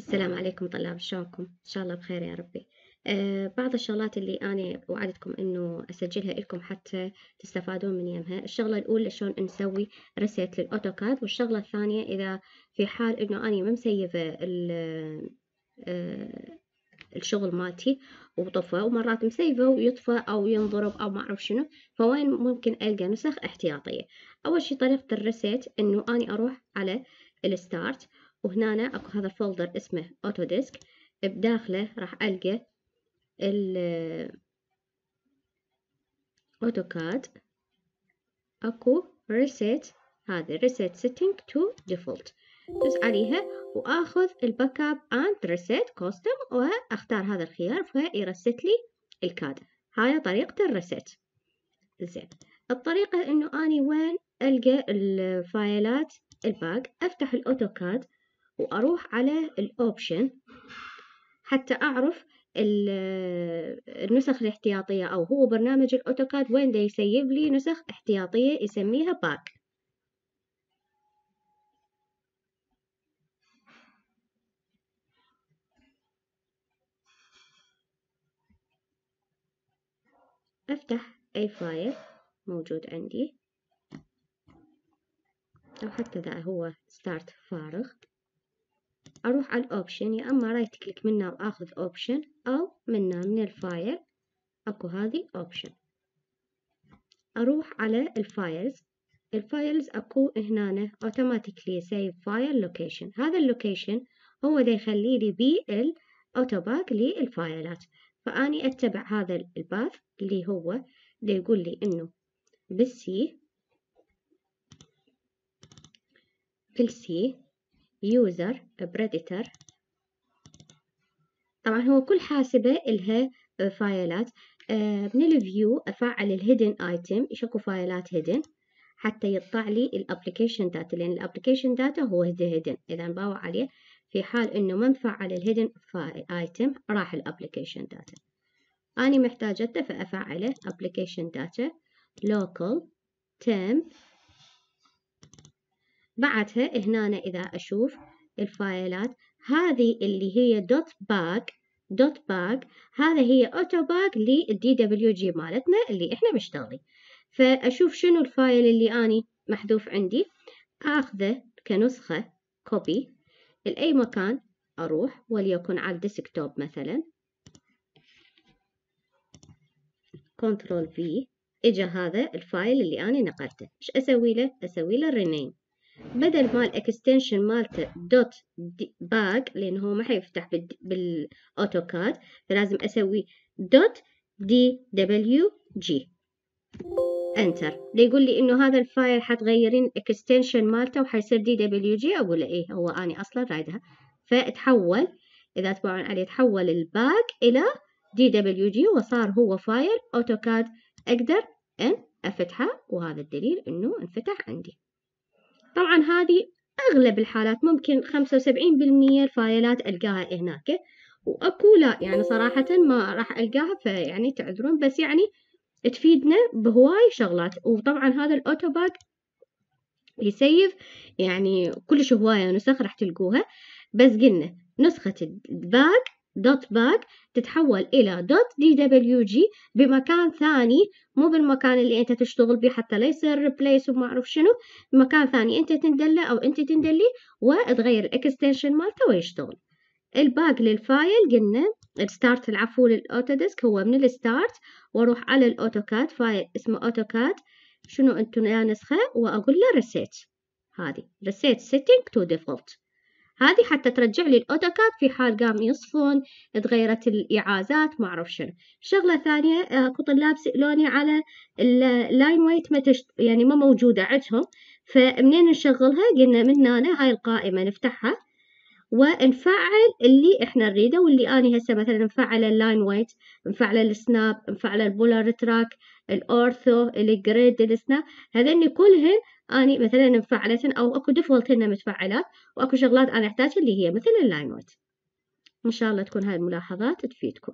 السلام عليكم طلاب شلونكم؟ إن شاء الله بخير يا ربي. أه بعض الشغلات اللي أنا وعدتكم إنه أسجلها لكم حتى تستفادون من يمها الشغلة الأولى شلون نسوي reset لل AutoCAD والشغلة الثانية إذا في حال إنه أنا ما مسيفة أه الشغل مالتي وطفى ومرات مسيفة ويطفى أو ينضرب أو ما أعرف شنو فوين ممكن ألقى نسخ احتياطية؟ أول شي طريقة ال reset إنه أنا أروح على ال start وهنا أكو هذا folder اسمه Autodesk بداخله راح ألقى ال AutoCAD أكو reset هذه reset setting to default دوس عليها وأخذ ال backup and reset custom وأختار هذا الخيار فيرست لي ال CAD. هاي طريقة ال reset زين. الطريقة إنه أني وين ألقى الفايلات ال bak أفتح ال AutoCAD وأروح على ال option حتى أعرف النسخ الاحتياطية أو هو برنامج ال AutoCAD وين دا يسيف لي نسخ احتياطية يسميها bak. أفتح أي file موجود عندي. أو حتى ذا هو start فارغ. أروح على ال option يا أما right click منها وآخذ option أو منها من ال file أكو هذه option أروح على ال files ال files أكو هنا automatically save file location. هذا ال location هو دا يخلي لي بيه ال auto back للفايلات فأني أتبع هذا ال path اللي هو دا يقول لي إنه بال C في user Predator طبعا هو كل حاسبة إلها فايلات آه، من ال view أفعل ال hidden item اكو فايلات hidden حتى يطلع لي ال application data لأن ال application data هو hidden إذا نباوع عليه في حال إنه ما مفعل ال hidden item راح ال application data أنا محتاجته فأفعله application data local temp بعدها هنا إذا أشوف الفايلات هذه اللي هي dot bak dot bak هذا هي auto back لل DWG مالتنا اللي إحنا مشتغلين فأشوف شنو ال file اللي أني محذوف عندي؟ أخذه كنسخة copy لأي مكان أروح وليكن على ال desktop مثلا. control V إجا هذا ال file اللي أنا نقلته. إيش أسوي له؟ أسوي له rename بدل ما ال extension مالته dot bak لأنه هو ما حيفتح بالأوتوكاد فلازم أسوي دوت دي دبليو جي enter يقول لي إنه هذا ال file حتغيرين ال extension مالته وحيصير DWG أقول له إيه هو اني أصلا رايدها. فتحول إذا تبعون عليه تحول ال bak إلى DWG وصار هو file أوتوكاد. أقدر أن أفتحه وهذا الدليل إنه انفتح عندي. طبعا هذه أغلب الحالات ممكن خمسة وسبعين بالمية الفايلات ألقاها هناك. وأكو لا يعني صراحة ما راح ألقاها فيعني تعذرون بس يعني تفيدنا بهواي شغلات. وطبعا هذا ال auto back ي save يعني كلش هواية نسخ راح تلقوها. بس قلنا نسخة ال bak dot bak تتحول إلى دوت دي دبليو جي بمكان ثاني مو بالمكان اللي أنت تشتغل به حتى لا يصير replace وما أعرف شنو. مكان ثاني أنت تندله أو أنت تندلي وتغير ال extension مالته ويشتغل. ال back لل file قلنا ال start العفو للأوتوديسك هو من ال start وأروح على الأوتوكاد file اسمه أوتوكاد. شنو انتو يا نسخة؟ وأقول له reset هذه reset setting to default هذه حتى ترجع لي الأوتوكاد في حال قام يصفن تغيرت الإيعازات ما أعرف شنو. شغلة ثانية أكو طلاب سألوني على ال line weight ما تشت... يعني ما موجودة عندهم. فمنين نشغلها؟ قلنا من هنا هاي القائمة نفتحها. ونفعل اللي إحنا نريده واللي آني هسه مثلا مفعله ال line weight مفعله ال snap مفعله البولار تراك الأورثو الجريد السناب. هذني كلهن أني مثلا مفعلة أو أكو default هنا متفعلات وأكو شغلات أنا أحتاجها اللي هي مثل ال line weight إن شاء الله تكون هاي الملاحظات تفيدكم.